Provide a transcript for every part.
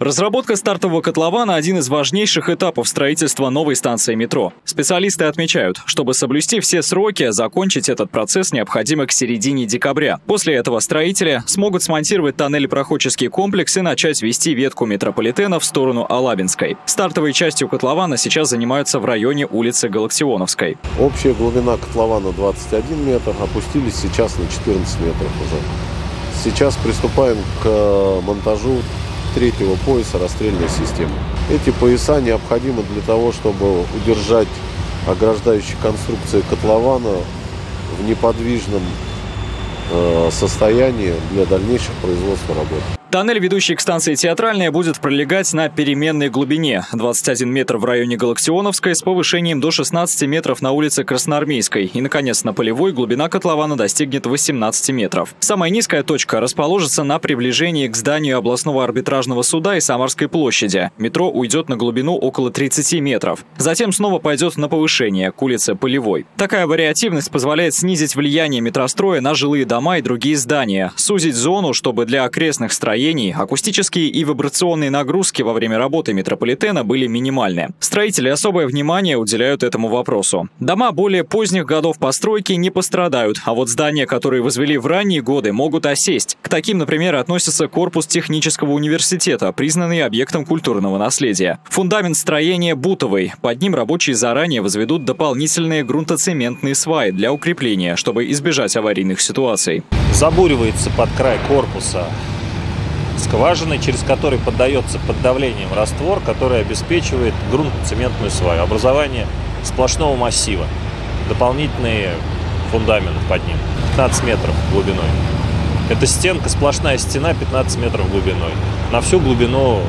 Разработка стартового котлована – один из важнейших этапов строительства новой станции метро. Специалисты отмечают, чтобы соблюсти все сроки, закончить этот процесс необходимо к середине декабря. После этого строители смогут смонтировать тоннель-проходческий комплекс и начать вести ветку метрополитена в сторону Алабинской. Стартовой частью котлована сейчас занимаются в районе улицы Галактионовской. Общая глубина котлована 21 метр, опустились сейчас на 14 метров уже. Сейчас приступаем к э, монтажу третьего пояса расстрельной системы. Эти пояса необходимы для того, чтобы удержать ограждающие конструкции котлована в неподвижном э, состоянии для дальнейших производства работ. Тоннель, ведущий к станции Театральная, будет пролегать на переменной глубине – 21 метр в районе Галактионовской с повышением до 16 метров на улице Красноармейской. И, наконец, на полевой глубина котлована достигнет 18 метров. Самая низкая точка расположится на приближении к зданию областного арбитражного суда и Самарской площади. Метро уйдет на глубину около 30 метров. Затем снова пойдет на повышение к улице Полевой. Такая вариативность позволяет снизить влияние метростроя на жилые дома и другие здания, сузить зону, чтобы для окрестных строений строений акустические и вибрационные нагрузки во время работы метрополитена были минимальны. Строители особое внимание уделяют этому вопросу. Дома более поздних годов постройки не пострадают, а вот здания, которые возвели в ранние годы, могут осесть. К таким, например, относится корпус технического университета, признанный объектом культурного наследия. Фундамент строения бутовый. Под ним рабочие заранее возведут дополнительные грунтоцементные сваи для укрепления, чтобы избежать аварийных ситуаций. Забуривается под край корпуса скважины, через которые поддается под давлением раствор, который обеспечивает грунтоцементную сваю, образование сплошного массива, дополнительный фундамент под ним, 15 метров глубиной. Это стенка, сплошная стена 15 метров глубиной, на всю глубину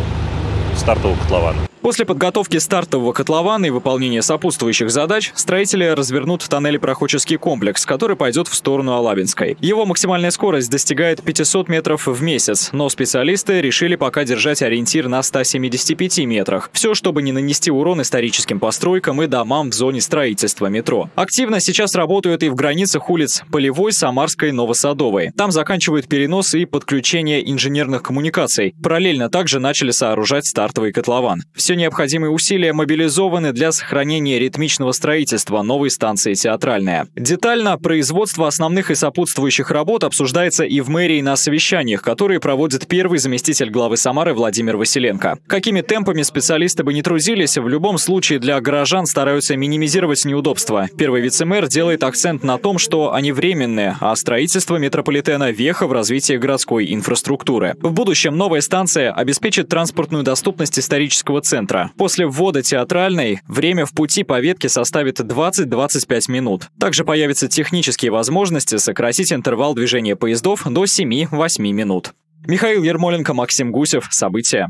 стартового котлована. После подготовки стартового котлована и выполнения сопутствующих задач строители развернут тоннель-проходческий комплекс, который пойдет в сторону Алабинской. Его максимальная скорость достигает 500 метров в месяц, но специалисты решили пока держать ориентир на 175 метрах. Все, чтобы не нанести урон историческим постройкам и домам в зоне строительства метро. Активно сейчас работают и в границах улиц Полевой, Самарской, Новосадовой. Там заканчивают перенос и подключение инженерных коммуникаций. Параллельно также начали сооружать стартовый котлован. Необходимые усилия мобилизованы для сохранения ритмичного строительства новой станции «Театральная». Детально производство основных и сопутствующих работ обсуждается и в мэрии на совещаниях, которые проводит первый заместитель главы Самары Владимир Василенко. Какими темпами специалисты бы не трудились, в любом случае для горожан стараются минимизировать неудобства. Первый вице-мэр делает акцент на том, что они временные, а строительство метрополитена – веха в развитии городской инфраструктуры. В будущем новая станция обеспечит транспортную доступность исторического центра центра. После ввода театральной время в пути по ветке составит 20-25 минут. Также появятся технические возможности сократить интервал движения поездов до 7-8 минут. Михаил Ермоленко, Максим Гусев. События.